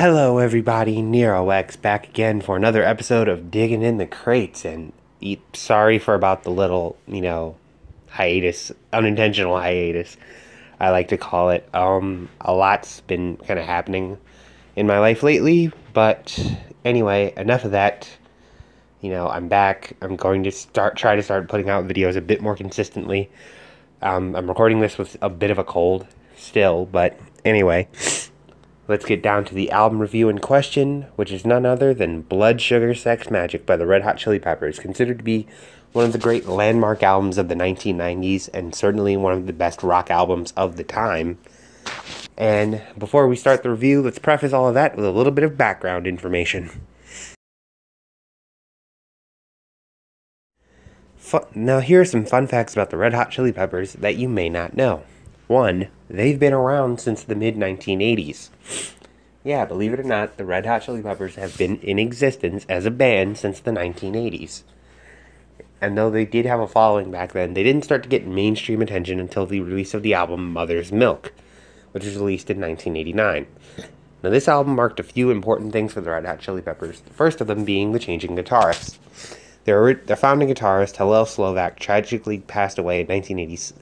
Hello, everybody. Nero X back again for another episode of Digging in the Crates. And e- sorry for about the little, you know, hiatus, unintentional hiatus, I like to call it. Um, a lot's been kind of happening in my life lately, but anyway, enough of that. You know, I'm back. I'm going to start try to start putting out videos a bit more consistently. Um, I'm recording this with a bit of a cold still, but anyway. Let's get down to the album review in question, which is none other than Blood Sugar Sex Magik by the Red Hot Chili Peppers, considered to be one of the great landmark albums of the 1990s and certainly one of the best rock albums of the time. And before we start the review, let's preface all of that with a little bit of background information. Fun- now, here are some fun facts about the Red Hot Chili Peppers that you may not know. One, they've been around since the mid 1980s. Yeah, believe it or not, the Red Hot Chili Peppers have been in existence as a band since the 1980s. And though they did have a following back then, they didn't start to get mainstream attention until the release of the album Mother's Milk, which was released in 1989. Now, this album marked a few important things for the Red Hot Chili Peppers, the first of them being the changing guitarist. Their, their founding guitarist, Hillel Slovak, tragically passed away in 1980,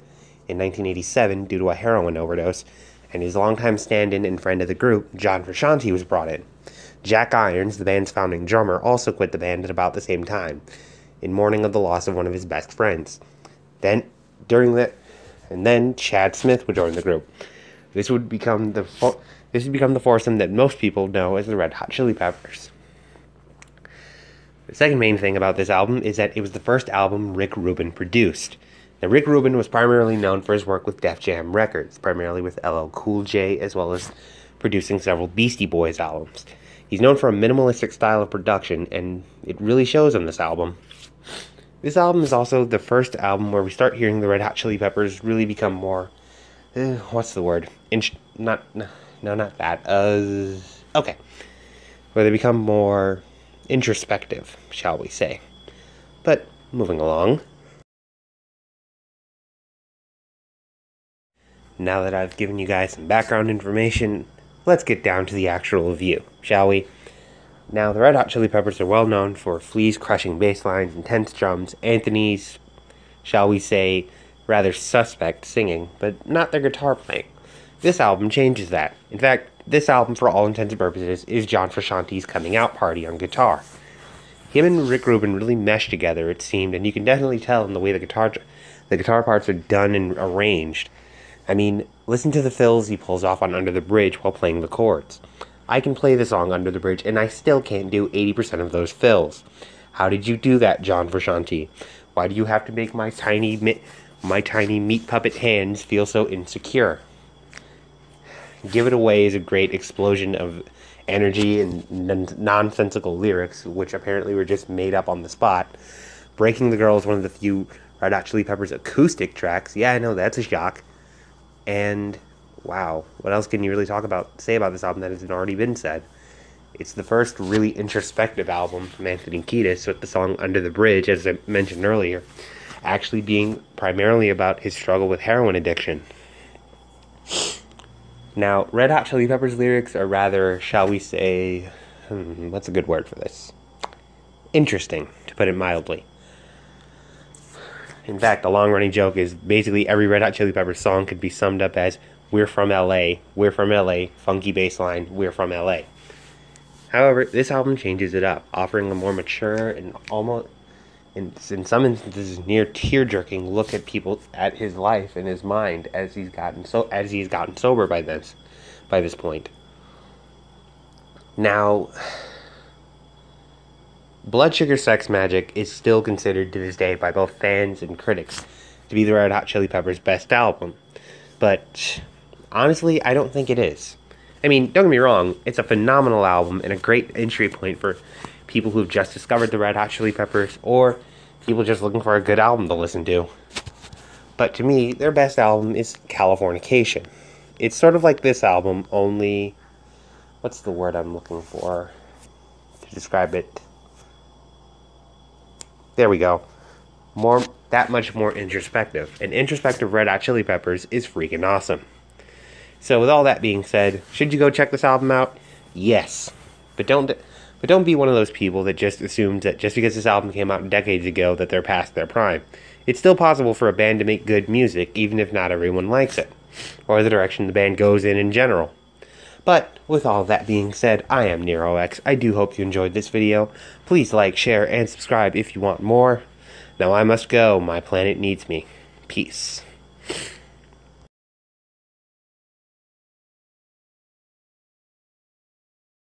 in 1987 due to a heroin overdose, and his longtime stand in and friend of the group, John Frusciante, was brought in. Jack Irons, the band's founding drummer, also quit the band at about the same time, in mourning of the loss of one of his best friends. Then, during the, and then Chad Smith would join the group. This would become the fo- this would become the foursome that most people know as the Red Hot Chili Peppers. The second main thing about this album is that it was the first album Rick Rubin produced. Now, Rick Rubin was primarily known for his work with Def Jam Records, primarily with LL Cool J, as well as producing several Beastie Boys albums. He's known for a minimalistic style of production, and it really shows on this album. This album is also the first album where we start hearing the Red Hot Chili Peppers really become more. Uh, what's the word? Not. No, not that. Uh, okay. Where they become more introspective, shall we say. But moving along. Now that I've given you guys some background information, let's get down to the actual review, shall we? Now, the Red Hot Chili Peppers are well known for Flea's crushing bass lines, intense drums, Anthony's, shall we say, rather suspect singing, but not their guitar playing. This album changes that. In fact, this album, for all intents and purposes, is John Frusciante's coming out party on guitar. Him and Rick Rubin really mesh together, it seemed, and you can definitely tell in the way the guitar, the guitar parts are done and arranged. I mean, listen to the fills he pulls off on Under the Bridge while playing the chords. I can play the song Under the Bridge, and I still can't do 80% of those fills. How did you do that, John Frusciante? Why do you have to make my tiny, mi- my tiny meat puppet hands feel so insecure? Give It Away is a great explosion of energy and nonsensical lyrics, which apparently were just made up on the spot. Breaking the Girl is one of the few Red Hot Chili Peppers acoustic tracks. Yeah, I know, that's a shock. And wow, what else can you really talk about, say about this album that hasn't already been said? It's the first really introspective album from Anthony Kiedis, with the song Under the Bridge, as I mentioned earlier, actually being primarily about his struggle with heroin addiction. Now, Red Hot Chili Peppers lyrics are rather, shall we say, hmm, what's a good word for this? Interesting, to put it mildly. In fact, the long running joke is basically every Red Hot Chili Peppers song could be summed up as We're from LA, We're from LA, funky bass line, We're from LA. However, this album changes it up, offering a more mature and almost, in, in some instances, near tear jerking look at people at his life and his mind as he's gotten so as he's gotten sober by this by this point. Now, Blood Sugar Sex Magik is still considered to this day by both fans and critics to be the Red Hot Chili Peppers' best album. But honestly, I don't think it is. I mean, don't get me wrong, it's a phenomenal album and a great entry point for people who've just discovered the Red Hot Chili Peppers or people just looking for a good album to listen to. But to me, their best album is Californication. It's sort of like this album, only. What's the word I'm looking for to describe it? There we go. More that much more introspective. And introspective Red Hot Chili Peppers is freaking awesome. So with all that being said, should you go check this album out? Yes, but don't but don't be one of those people that just assumes that just because this album came out decades ago that they're past their prime. It's still possible for a band to make good music even if not everyone likes it or the direction the band goes in in general. But with all that being said, I am NeroX. I do hope you enjoyed this video. Please like, share, and subscribe if you want more. Now I must go. My planet needs me. Peace.